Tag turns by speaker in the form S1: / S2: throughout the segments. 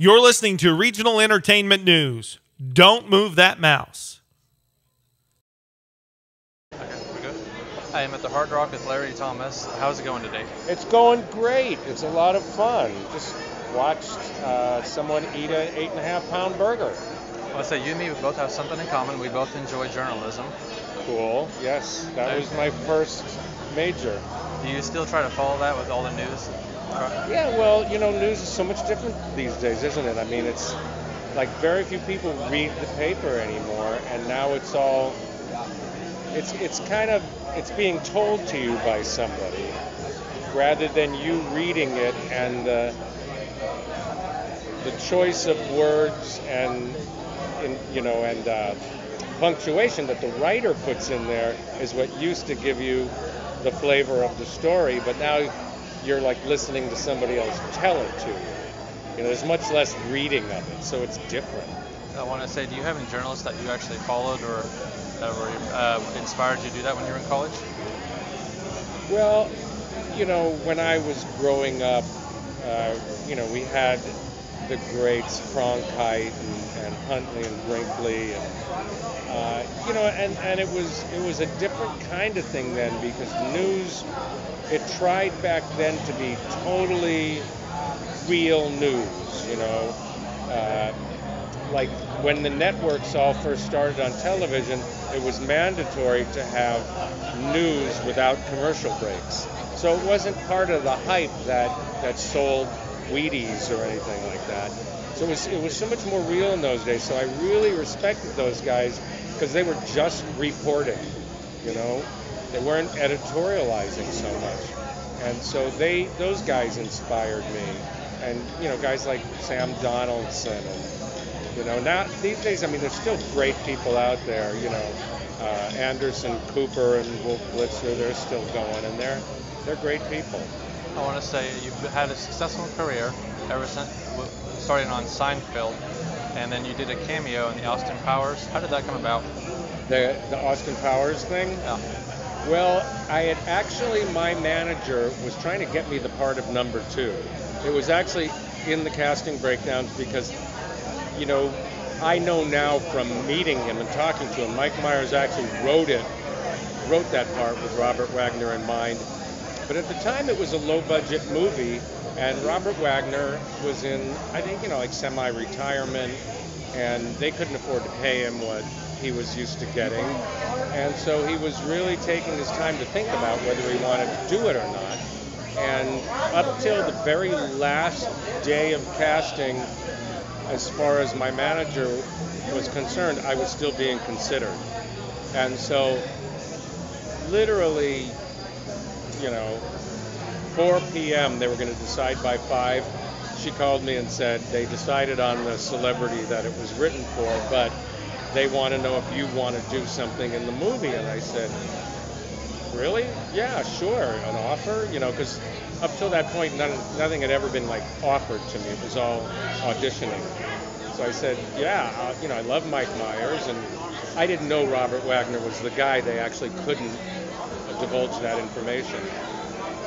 S1: You're listening to Regional Entertainment News. Don't move that mouse.
S2: Okay, we good? Hi, I'm at the Hard Rock with Larry Thomas. How's it going today?
S3: It's going great. It's a lot of fun. Just watched uh, someone eat an eight and a half pound burger.
S2: Well, I say you and me, we both have something in common. We both enjoy journalism.
S3: Cool. Yes, that was my first major.
S2: Do you still try to follow that with all the news?
S3: Yeah, well, you know, news is so much different these days, isn't it? I mean, it's like very few people read the paper anymore, and now it's all it's it's kind of it's being told to you by somebody rather than you reading it and uh, the choice of words and in, you know and uh, punctuation that the writer puts in there is what used to give you the flavor of the story, but now you're like listening to somebody else tell it to you. You know, there's much less reading of it, so it's different.
S2: I want to say, do you have any journalists that you actually followed or that were uh, inspired you to do that when you were in college?
S3: Well, you know, when I was growing up, uh, you know, we had the greats Cronkite and, and Huntley and Brinkley, and uh, you know, and, and it was it was a different kind of thing then because news it tried back then to be totally real news, you know. Uh, like when the networks all first started on television, it was mandatory to have news without commercial breaks. So it wasn't part of the hype that, that sold Wheaties or anything like that. So it was, it was so much more real in those days. So I really respected those guys because they were just reporting, you know. They weren't editorializing so much. And so they those guys inspired me. And you know, guys like Sam Donaldson and you know, now these days, I mean, there's still great people out there. You know, uh, Anderson Cooper and Wolf Blitzer, they're still going, and they're they're great people.
S2: I want to say you've had a successful career ever since starting on Seinfeld, and then you did a cameo in the Austin Powers. How did that come about?
S3: The the Austin Powers thing.
S2: Yeah.
S3: Well, I had actually, my manager was trying to get me the part of number two. It was actually in the casting breakdowns because, you know, I know now from meeting him and talking to him, Mike Myers actually wrote it, wrote that part with Robert Wagner in mind. But at the time, it was a low budget movie, and Robert Wagner was in, I think, you know, like semi retirement, and they couldn't afford to pay him what he was used to getting. And so he was really taking his time to think about whether he wanted to do it or not. And up till the very last day of casting, as far as my manager was concerned, I was still being considered. And so, literally, you know, 4 p.m., they were going to decide by 5. She called me and said they decided on the celebrity that it was written for, but they want to know if you want to do something in the movie. And I said, really? Yeah, sure. An offer? You know, because up till that point, none, nothing had ever been like offered to me. It was all auditioning. So I said, yeah, you know, I love Mike Myers, and I didn't know Robert Wagner was the guy. They actually couldn't divulge that information.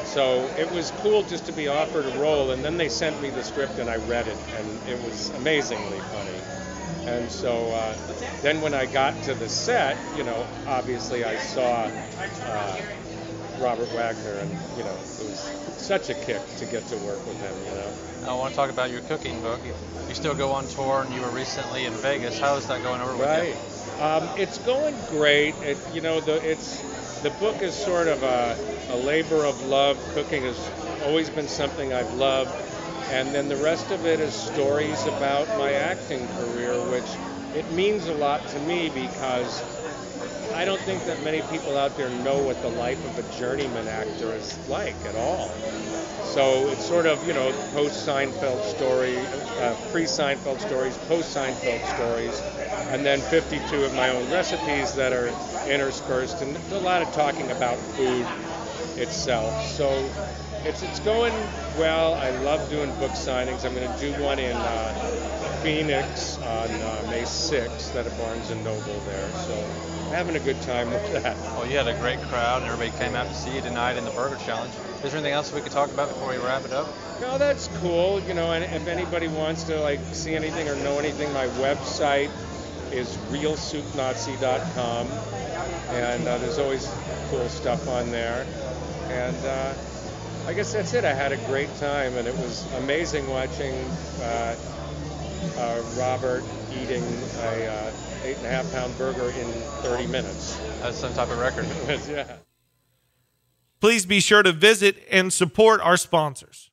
S3: So it was cool just to be offered a role, and then they sent me the script, and I read it, and it was amazingly funny. And so uh, then when I got to the set, you know, obviously I saw uh, Robert Wagner, and you know, it was such a kick to get to work with him. You know.
S2: I want to talk about your cooking book. You still go on tour, and you were recently in Vegas. How is that going over
S3: right.
S2: with
S3: you? Um, it's going great. It, you know, the it's the book is sort of a, a labor of love. Cooking has always been something I've loved and then the rest of it is stories about my acting career, which it means a lot to me because I don't think that many people out there know what the life of a journeyman actor is like at all. So it's sort of, you know, post Seinfeld story, uh, pre Seinfeld stories, post Seinfeld stories, and then 52 of my own recipes that are interspersed, and a lot of talking about food itself. So It's it's going well. I love doing book signings. I'm going to do one in uh, Phoenix on uh, May 6th at a Barnes and Noble there. So having a good time with that.
S2: Well, you had a great crowd, and everybody came out to see you tonight in the Burger Challenge. Is there anything else we could talk about before we wrap it up?
S3: No, that's cool. You know, and if anybody wants to like see anything or know anything, my website is realsoupnazi.com, and uh, there's always cool stuff on there. And uh, I guess that's it. I had a great time, and it was amazing watching uh, uh, Robert eating a uh, eight and a half pound burger in 30 minutes.
S2: That's some type of record.
S3: yeah.
S1: Please be sure to visit and support our sponsors.